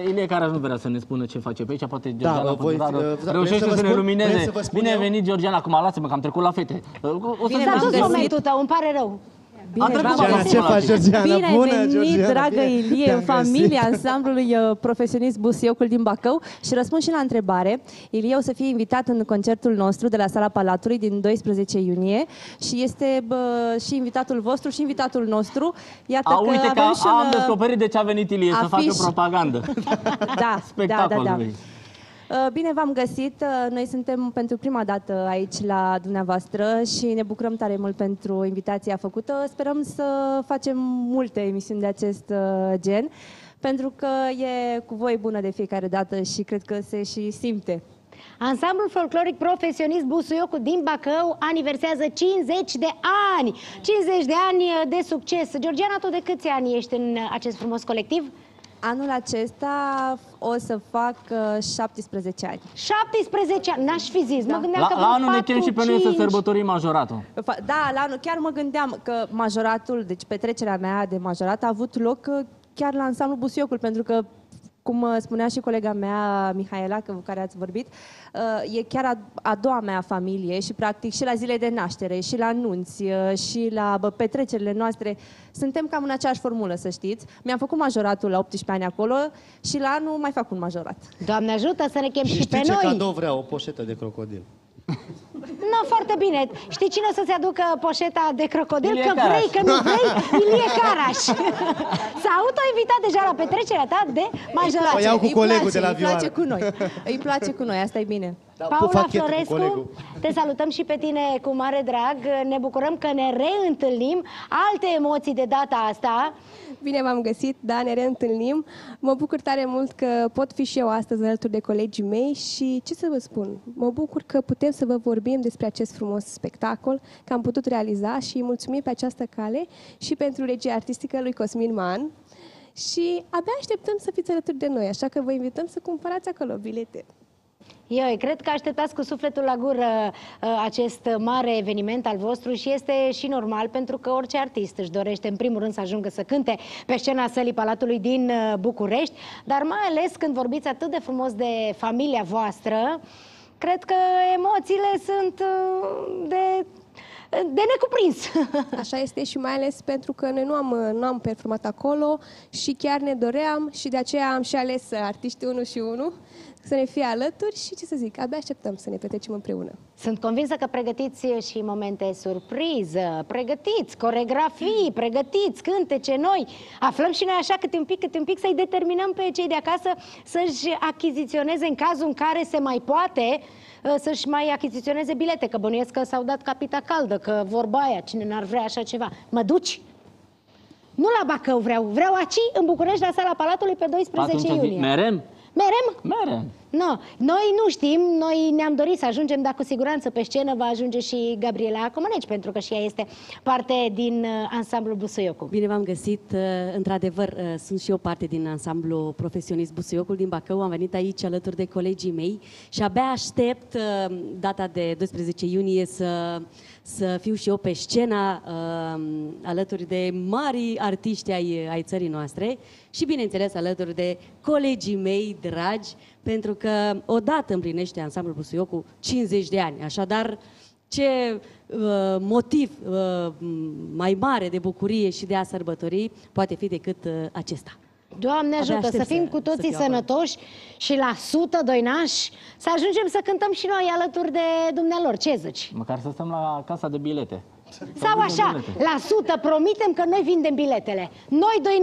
Ilie Caras nu vrea să ne spună ce face pe aici, poate Georgiana Da, voi- Făgurară uh, vreau reușește să vă să ne spun- lumineze. vreau să vă spun Bine ai eu- venit, Georgiana, acum lasă-mă că am trecut la fete. Uh, O să Bine ne v-am S-a dus găsit. momentul tău, îmi pare rău. Am trecut v-am acum Georgiana, ce la faci, fete. Georgiana? Bine ai Bună, venit, Georgiana, dragă bine Ilie, te-am în familia găsit. ansamblului uh, profesionist Busiocul din Bacău și răspund și la întrebare. Ilie o să fie invitat în concertul nostru de la Sala Palatului din 12 iunie și este bă, și invitatul vostru și invitatul nostru. Iată A, că uite că avem și am un, uh, descoperit de ce a venit Ilie, să afiș. facă propagandă. Da, da, da, Spectacolului. da. Uh, Bine v-am găsit. Uh, Noi suntem pentru prima dată aici la dumneavoastră și ne bucurăm tare mult pentru invitația făcută. Sperăm să facem multe emisiuni de acest uh, gen, pentru că e cu voi bună de fiecare dată și cred că se și simte. Ansamblul folcloric profesionist Busuiocu din Bacău aniversează 50 de ani. 50 de ani de succes. Georgiana, tu de câți ani ești în acest frumos colectiv? Anul acesta o să fac uh, 17 ani. 17 ani, n-aș fi zis. Mă gândeam La, că la vreo anul ne 4, chem și pe noi să 5. sărbătorim majoratul. Fa- Da, la anul chiar mă gândeam că majoratul, deci petrecerea mea de majorat a avut loc uh, chiar la ansamblul Busiocul, pentru că cum uh, spunea și colega mea, Mihaela, că, cu care ați vorbit, uh, e chiar a, a doua mea familie și practic și la zile de naștere, și la nunți, uh, și la bă, petrecerile noastre. Suntem cam în aceeași formulă, să știți. Mi-am făcut majoratul la 18 ani acolo și la anul mai fac un majorat. Doamne ajută să ne chem și, Și pe știi ce noi. cadou vrea? O poșetă de crocodil. Nu, foarte bine. Știi cine o să-ți aducă poșeta de crocodil? Ilie că Caraș. vrei, că nu vrei, Ilie Caraș. S-a auto-invitat deja la petrecerea ta de majorat. O iau cu îi colegul place, de la îi place vioară. cu noi. Îi place cu noi, asta e bine. Da, Paula pachet cu Florescu, colegul. te salutăm și pe tine cu mare drag. Ne bucurăm că ne reîntâlnim. Alte emoții de data asta. Bine v-am găsit, da, ne reîntâlnim. Mă bucur tare mult că pot fi și eu astăzi alături de colegii mei și ce să vă spun, mă bucur că putem să vă vorbim despre acest frumos spectacol, că am putut realiza și îi mulțumim pe această cale și pentru regia artistică lui Cosmin Man. Și abia așteptăm să fiți alături de noi, așa că vă invităm să cumpărați acolo bilete. Eu cred că așteptați cu sufletul la gură uh, acest mare eveniment al vostru și este și normal pentru că orice artist își dorește în primul rând să ajungă să cânte pe scena sălii Palatului din uh, București, dar mai ales când vorbiți atât de frumos de familia voastră, cred că emoțiile sunt uh, de, de necuprins. Așa este și mai ales pentru că noi nu am, nu am performat acolo și chiar ne doream și de aceea am și ales artiștii unul și unul să ne fie alături și ce să zic, abia așteptăm să ne petrecem împreună. Sunt convinsă că pregătiți și momente surpriză, pregătiți coregrafii, pregătiți cântece noi. Aflăm și noi așa câte un pic, câte un pic să-i determinăm pe cei de acasă să-și achiziționeze în cazul în care se mai poate uh, să-și mai achiziționeze bilete, că bănuiesc că s-au dat capita caldă, că vorba aia, cine n-ar vrea așa ceva. Mă duci? Nu la Bacău vreau, vreau aici, în București, la sala Palatului pe 12 Atunci zi, iunie. merem? Merem? Merem. No, noi nu știm, noi ne-am dorit să ajungem, dar cu siguranță pe scenă va ajunge și Gabriela Comăneci, pentru că și ea este parte din uh, ansamblul Busuiocu. Bine v-am găsit. Uh, Într-adevăr, uh, sunt și eu parte din ansamblu profesionist Busuiocul din Bacău. Am venit aici alături de colegii mei și abia aștept uh, data de 12 iunie să, să fiu și eu pe scenă uh, alături de mari artiști ai, ai țării noastre și, bineînțeles, alături de colegii mei dragi, pentru că odată împlinește ansamblul Busuiocu 50 de ani. Așadar, ce uh, motiv uh, mai mare de bucurie și de a sărbători poate fi decât uh, acesta. Doamne Abia ajută, să aștept fim să- cu să toții fiu acolo. sănătoși și la sută doinași să ajungem să cântăm și noi alături de dumnealor. Ce zici? Măcar să stăm la casa de bilete. Sau așa, la sută promitem că noi vindem biletele. Noi doi